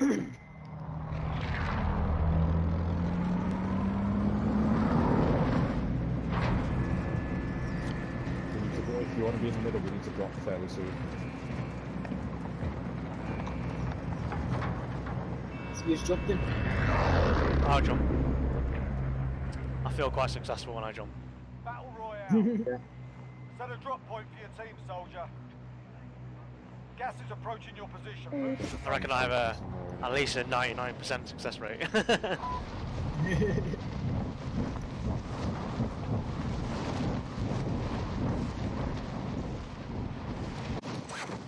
if you want to be in the middle, we need to drop fairly soon. He's jumped in. I'll jump. I feel quite successful when I jump. Battle Royale. Yeah. Set a drop point for your team, soldier. Gas is approaching your position. Move to the I reckon I have a, at least a 99% success rate.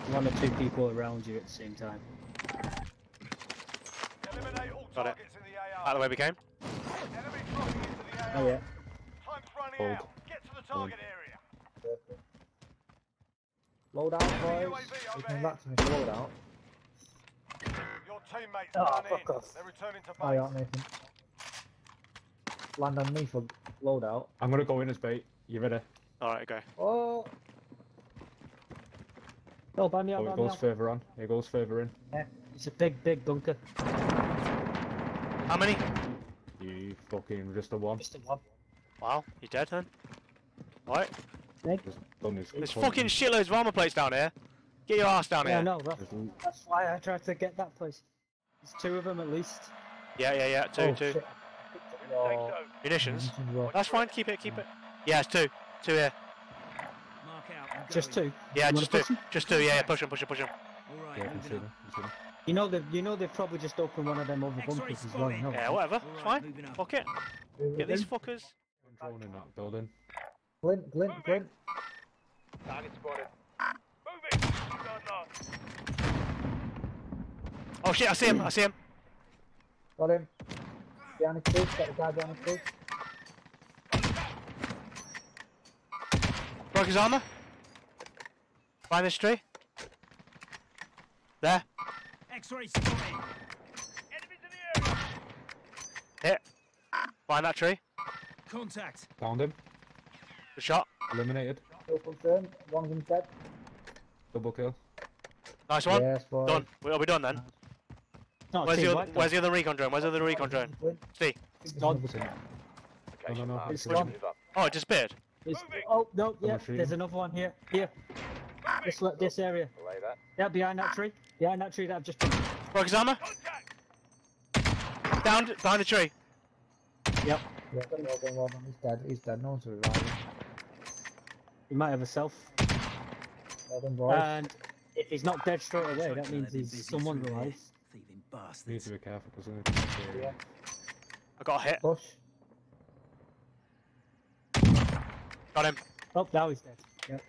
One or two people around you at the same time. Eliminate all Got it. targets in the AR. Out of the way we came. Enemy into the AR. Oh yeah. Time's running Hold. out. Get to the target area. Load out, boys. UAV You come overhead. back to me for load out. Your teammates ah, Oh, done fuck in. off. They're returning to base. Hi, aren't Nathan. Land on me for load out. I'm gonna go in as bait. You ready? Alright, go. Oh! Oh, buy me out, Oh, it goes further on. It goes further in. Yeah, it's a big, big bunker. How many? You fucking just a one. Just a one. Wow, you dead then? Alright. Just done his There's punch. fucking shitloads of armor plates down here. Get your ass down Yeah, here. no, that, that's why I tried to get that place. There's two of them at least. Yeah, yeah, yeah. Two, oh, two. Shit. I picked up Munitions. munitions. That's fine. Keep it, keep it. Yeah, it's two. Two here. Mark out. Just two. Yeah, You just two. Just two. Yeah, yeah. Push him, push him, push him. All right, Yeah, I see them. up. See. You know they, you know they've probably just opened one of them other X-ray bunkers as well. No? Yeah, whatever. All It's fine. Fuck it. Get these fuckers. Drone in that building. Glint, glint, glint. Target spotted. Moving. Oh shit! I see him. I see him. Got him. Behind the tree. Got the guy behind the tree. Broke his armor. Behind this tree. There. X-ray spotted. Enemies in the area. Hit. Behind that tree. Contact. Found him. Good shot. Eliminated. Kill confirmed. One of them dead. Double kill. Nice one. Yes, boy. Done. We'll be done then. Not Where's the wipe, other, where's the other recon drone? Where's the other recon drone? Glint. See. It's gone. No, no, no. It's it's gone. Oh, it disappeared. It's, oh no, yeah. machine. There's another one here. Here. This le- this area. Yeah, behind that tree. Behind that tree that I've just. Been. Broke his armor. Down behind the tree. Yep. Yeah, well done, well done. He's dead. He's dead. No one's reviving. He might have a self. Well done, boys. And if he's not dead straight away, that means he's someone through alive. Thieving Need to be careful because yeah. I got a hit. Push. Got him. Oh, now he's dead. Yep.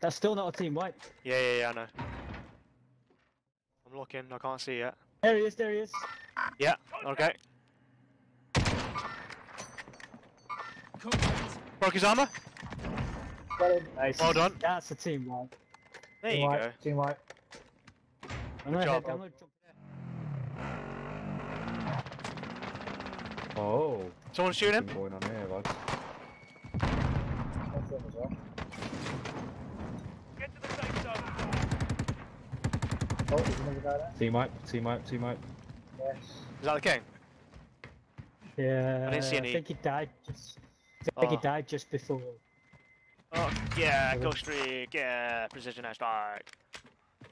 That's still not a team wipe. Yeah, yeah, yeah. I know. I'm looking. I can't see yet. There he is. There he is. Yeah. Okay. Contact. Broke his armor. Got him. Nice. Well done. That's a team wipe. There Team you white. go. Team white. I'm gonna job. head down. I'm gonna jump there. Oh. Someone shooting him. Going on here, lads. That's him as well. Get to the safe zone. Oh, there's another guy there. Team wipe, team wipe, team wipe. Yes. Is that the king? Yeah. I didn't see any- I think he died just. I think he Oh. died just before. Oh, yeah. Ghost streak. Yeah. Precision airstrike. I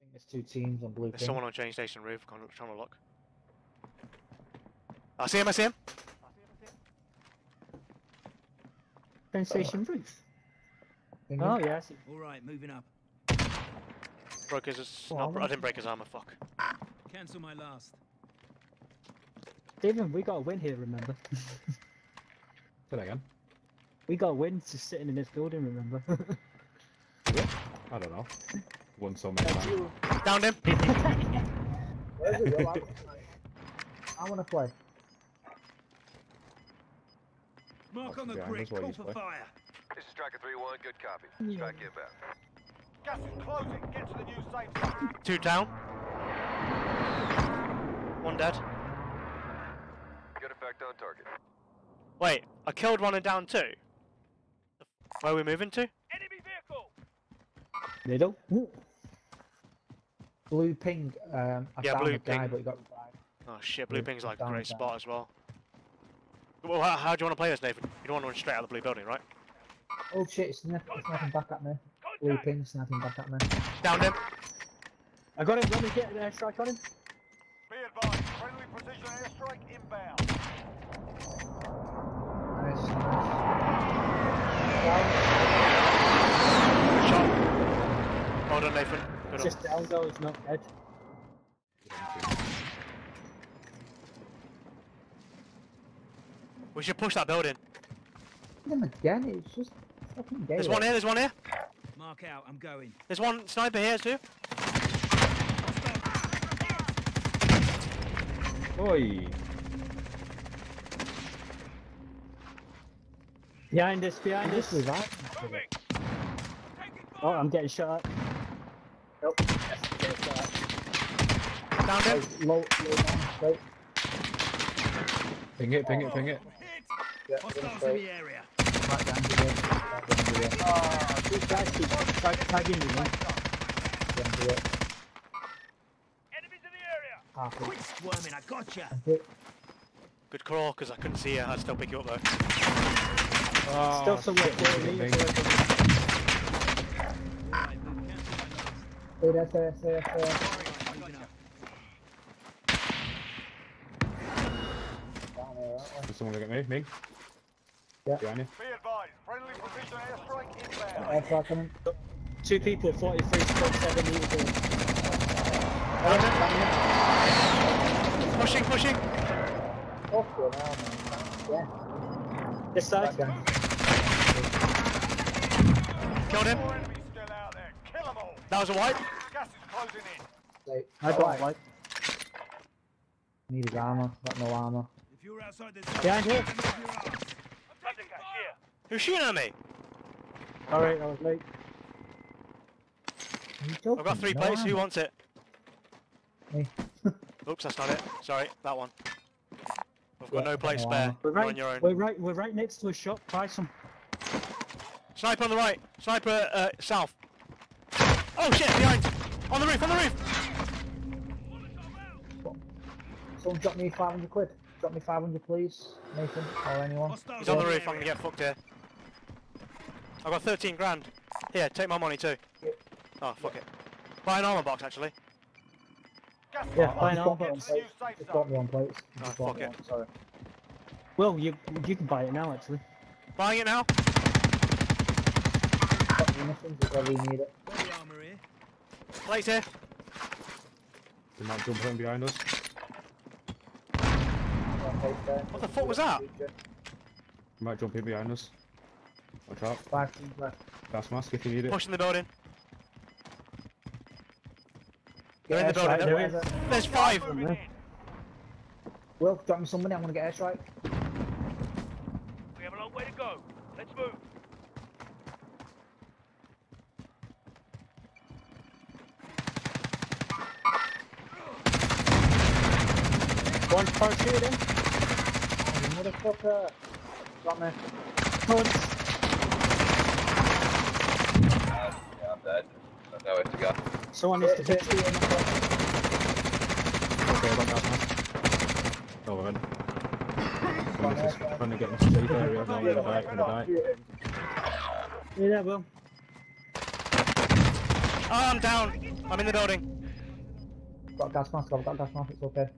think there's two teams on blue. There's King. someone on train station roof. Trying to look. I see him. I see him. Train station oh. roof. King. Oh yeah. I see. All right, moving up. Broke his. Oh, no, I'm I didn't break his armor. Fuck. Cancel my last. Stephen, we got a win here. Remember? Say that again. We got a win just sitting in this building. Remember? I don't know. Won so many times. Downed him. Where's it? Yo, I wanna play. I want to play. Mark on the behind brick. Call for fire. This is Striker 3-1. Good copy. Yeah. Track inbound. Gas is closing. Get to the new safe zone. Two down. One dead. Good effect on target. Wait, I killed one and down two. The f- Where are we moving to? Enemy vehicle. Middle. Ooh. blue ping. Um, I Yeah, found blue a guy, but he got revived. Oh shit, blue Yeah, ping's like a great down. spot as well. Well, how, how do you want to play this, Nathan? You don't want to run straight out of the blue building, right? Oh shit! It's snap- it's snapping back at me. Blue ping snapping back at me. Down him. I got him. Let me get an airstrike on him. Be advised, friendly precision airstrike inbound. Nice, nice. Good shot. Well done, Nathan. Good Just down though. He's not dead. We should push that building. Hit him again. It's just fucking gay. There's one here, there's one here. Mark out. I'm going. There's one sniper here too. Oi! Behind us. Behind us. Oh, I'm getting shot. Nope. Yes, I'm getting shot at. Him. Oh, Low, low down, straight. Ping it, ping it, ping it. Oh, yeah, Hostiles in the area. Back down to the- back down to ah, the- Oh, these guys keep tag- tagging me, man. down to the- Enemies in the area. Ah, half Quit squirming. I gotcha. Good crawl, because I couldn't see you. I'd still pick you up though. Oh, Still somewhere shit, for ping me. it, ping it. Alright, move. Cancel my there, stay there, stay there, stay there. Moving up. Down there, aren't we? There's someone looking at me. Me? Yeah. Behind you. Be advised, friendly precision airstrike inbound. Airstrike coming. Two people, 43, stroke 7 meters away. Pushing, pushing. Fuck you now, man. Yeah, This side. down. Killed him. Four enemies still out there. Kill them all. That was a wipe. Gas is closing in. Wait, I got alright. like Need his armor. Got no armor. If you're outside this behind here. move your ass. Who's shooting at me? Alright, I was late. Are you joking? I've got three No plates. Who wants it? Me. Oops, that's not it. Sorry, that one. I've got Yeah, no place no spare. We're You're right, on your own. we're right, we're right next to a shop. Buy some. Sniper on the right. Sniper uh, south. Oh shit! Behind. On the roof. On the roof. Someone drop me 500 quid. Drop me 500 please, Nathan, or anyone. He's on the roof. I'm gonna get fucked here. I've got 13 grand. Here, take my money too. Yeah. Oh fuck it. Buy an armor box actually. Gas Yeah, fine, I'll in. put Get on to the new plates. got me on plates. Oh, Just fuck me it. on, Sorry. Well, you you can buy it now, actually. Buying it now. Got munitions if ever you need it. Body armor here. Plates here. They might jump in behind us. Got plates there. What the fuck was that? They might jump in behind us. Watch out. Five teams left. Gas mask if you need it. Pushing the building. They're in the building, they're in. whatever. There's five. Moving in. Will, drop me some money, I'm gonna get airstrike. We have a long way to go. Let's move. One's parachuted in. Oh, motherfucker. Drop me. One's Yeah, I'm dead. Don't know where to go. Someone needs to Hit- fix hit it. me in the front. Okay, I got gas mask. Oh, we're in. Come on, just trying to get into safe area. I'm gonna die. I'm gonna die. Yeah, there, Will. Oh, I'm down. I'm in the building. Got gas mask, I've got gas mask, it's okay.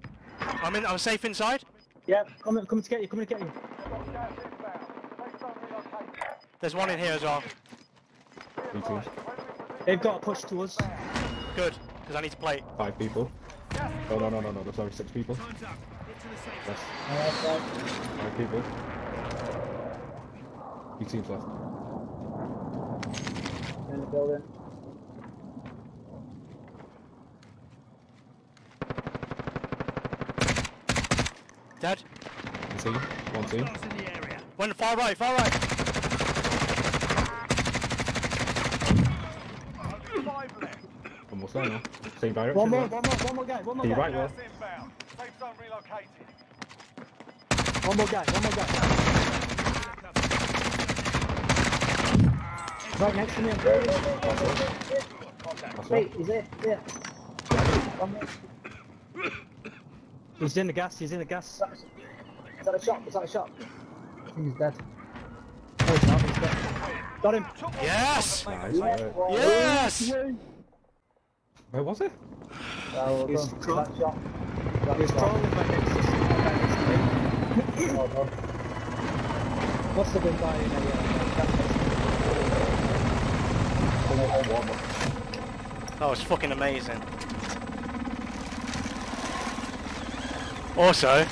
I'm in. I'm safe inside. Yeah, coming, coming to get you, coming to get you. Got gas inbound. Safe zone relocated. There's one in here as well. Me too. Friendly precision They've got a push to us. Good, because I need to plate. Five people. Oh, no, no, no, no. There's only six people. Time's up. Get to the safe Yes, zone. No airstrike. five people. Two teams left. In the building. Dead. One team. One team. Hostiles in the area. One far right. Far right. Five left. Almost there now. Same direction. One more, one more, one more guy, one more To your guy. right, Will. Gas inbound. Safe zone relocated. One more guy, one more guy. Right next to me. Wait, one. is it? Yeah. On me. He's in the gas, he's in the gas. that, is that a shot? Is that a shot? I think he's dead. No, he's not, he's got, got him. Yes! Nice. make Where, Yes! Where was it? Well He's done. crawl- That shot. That He's shot. crawling back next to back next to me. Well done. Must have been buying a uh, gas station. That was fucking amazing. Also,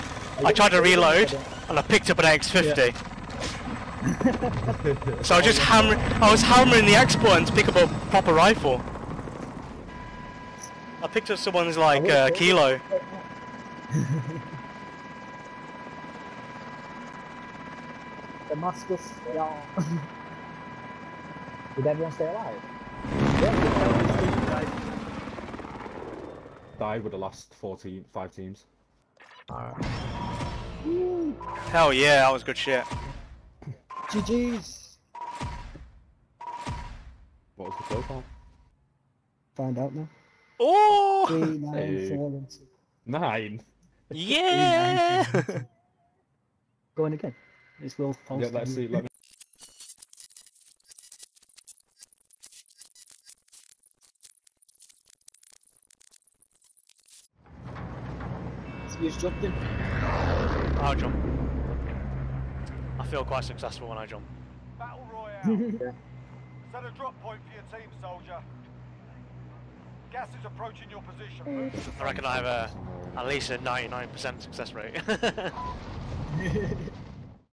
I tried to reload and I picked up an X50. So I was just hammering, I was hammering the X button to pick up a proper rifle. I picked up someone's like uh, kilo. Damascus. Yeah. Did everyone stay alive? Died with the last 14, five teams. Hell yeah, that was good shit. GG's. What was the kill count? Find out now. Oh! Three, nine, Hey. four, and two. Nine. Yeah! Going again. It's Will Post. Yeah, let's see. Let me. You just jumped in. I'll jump. I feel quite successful when I jump. Battle Royale. Set a drop point for your team, soldier. Gas is approaching your position. I reckon I have a, at least a 99% success rate.